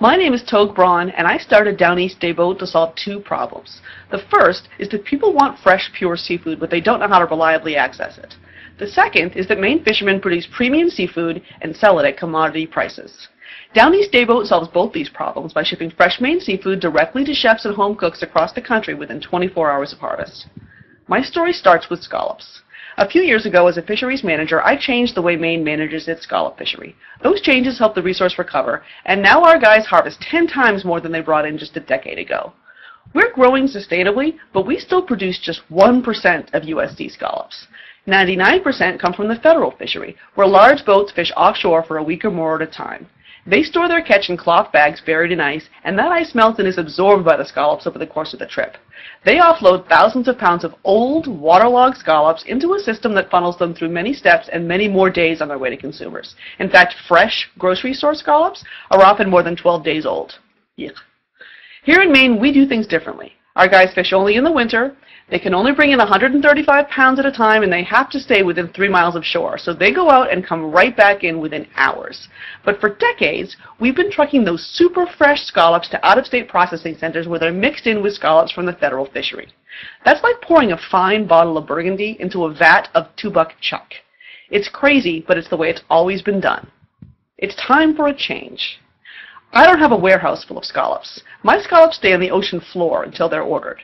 My name is Togue Brawn, and I started Down East Day Boat to solve two problems. The first is that people want fresh, pure seafood, but they don't know how to reliably access it. The second is that Maine fishermen produce premium seafood and sell it at commodity prices. Down East Day Boat solves both these problems by shipping fresh Maine seafood directly to chefs and home cooks across the country within 24 hours of harvest. My story starts with scallops. A few years ago, as a fisheries manager, I changed the way Maine manages its scallop fishery. Those changes helped the resource recover, and now our guys harvest 10 times more than they brought in just a decade ago. We're growing sustainably, but we still produce just 1% of USD scallops. 99% come from the federal fishery, where large boats fish offshore for a week or more at a time. They store their catch in cloth bags buried in ice, and that ice melts and is absorbed by the scallops over the course of the trip. They offload thousands of pounds of old, waterlogged scallops into a system that funnels them through many steps and many more days on their way to consumers. In fact, fresh, grocery store scallops are often more than 12 days old. Yuck. Here in Maine, we do things differently. Our guys fish only in the winter, they can only bring in 135 pounds at a time and they have to stay within three miles of shore. So they go out and come right back in within hours. But for decades, we've been trucking those super fresh scallops to out-of-state processing centers where they're mixed in with scallops from the federal fishery. That's like pouring a fine bottle of Burgundy into a vat of two-buck chuck. It's crazy, but it's the way it's always been done. It's time for a change. I don't have a warehouse full of scallops. My scallops stay on the ocean floor until they're ordered.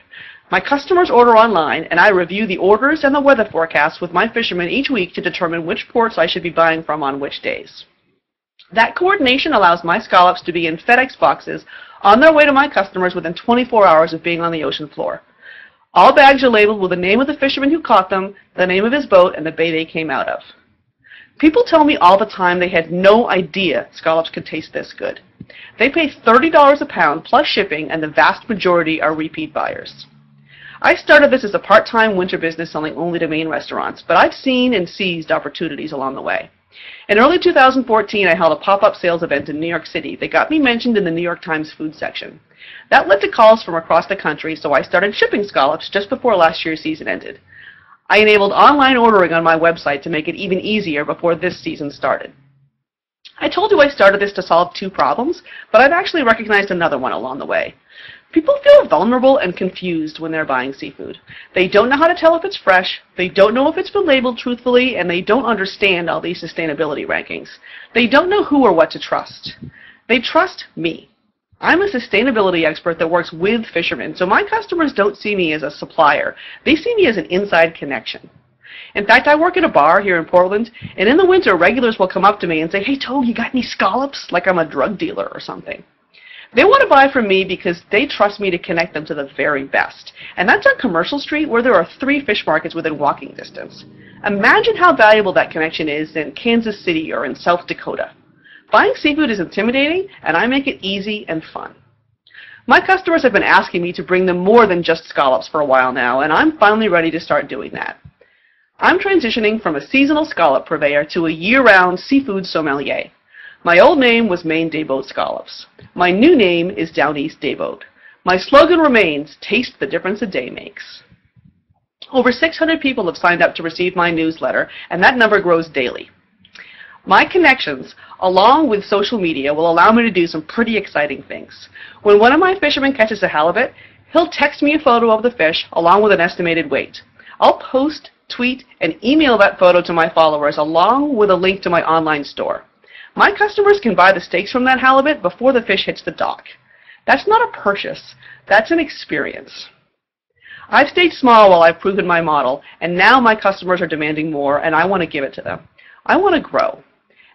My customers order online, and I review the orders and the weather forecasts with my fishermen each week to determine which ports I should be buying from on which days. That coordination allows my scallops to be in FedEx boxes on their way to my customers within 24 hours of being on the ocean floor. All bags are labeled with the name of the fisherman who caught them, the name of his boat, and the bay they came out of. People tell me all the time they had no idea scallops could taste this good. They pay $30 a pound plus shipping, and the vast majority are repeat buyers. I started this as a part-time winter business selling only to Maine restaurants, but I've seen and seized opportunities along the way. In early 2014, I held a pop-up sales event in New York City that got me mentioned in the New York Times food section. That led to calls from across the country, so I started shipping scallops just before last year's season ended. I enabled online ordering on my website to make it even easier before this season started. I told you I started this to solve two problems, but I've actually recognized another one along the way. People feel vulnerable and confused when they're buying seafood. They don't know how to tell if it's fresh, they don't know if it's been labeled truthfully, and they don't understand all these sustainability rankings. They don't know who or what to trust. They trust me. I'm a sustainability expert that works with fishermen, so my customers don't see me as a supplier. They see me as an inside connection. In fact, I work at a bar here in Portland, and in the winter, regulars will come up to me and say, Hey, Togue, you got any scallops? Like I'm a drug dealer or something. They want to buy from me because they trust me to connect them to the very best. And that's on Commercial Street where there are three fish markets within walking distance. Imagine how valuable that connection is in Kansas City or in South Dakota. Buying seafood is intimidating, and I make it easy and fun. My customers have been asking me to bring them more than just scallops for a while now, and I'm finally ready to start doing that. I'm transitioning from a seasonal scallop purveyor to a year-round seafood sommelier. My old name was Maine Dayboat Scallops. My new name is Down East Dayboat. My slogan remains, taste the difference a day makes. Over 600 people have signed up to receive my newsletter, and that number grows daily. My connections, along with social media, will allow me to do some pretty exciting things. When one of my fishermen catches a halibut, he'll text me a photo of the fish along with an estimated weight. I'll post, tweet, and email that photo to my followers along with a link to my online store. My customers can buy the steaks from that halibut before the fish hits the dock. That's not a purchase. That's an experience. I've stayed small while I've proven my model, and now my customers are demanding more, and I want to give it to them. I want to grow.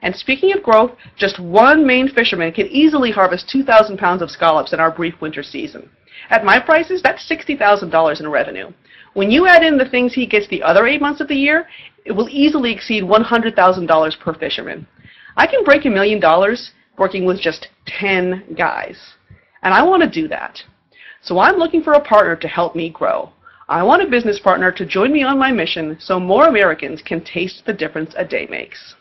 And speaking of growth, just one Maine fisherman can easily harvest 2,000 pounds of scallops in our brief winter season. At my prices, that's $60,000 in revenue. When you add in the things he gets the other eight months of the year, it will easily exceed $100,000 per fisherman. I can break a million dollars working with just 10 guys. And I want to do that. So I'm looking for a partner to help me grow. I want a business partner to join me on my mission so more Americans can taste the difference a day makes.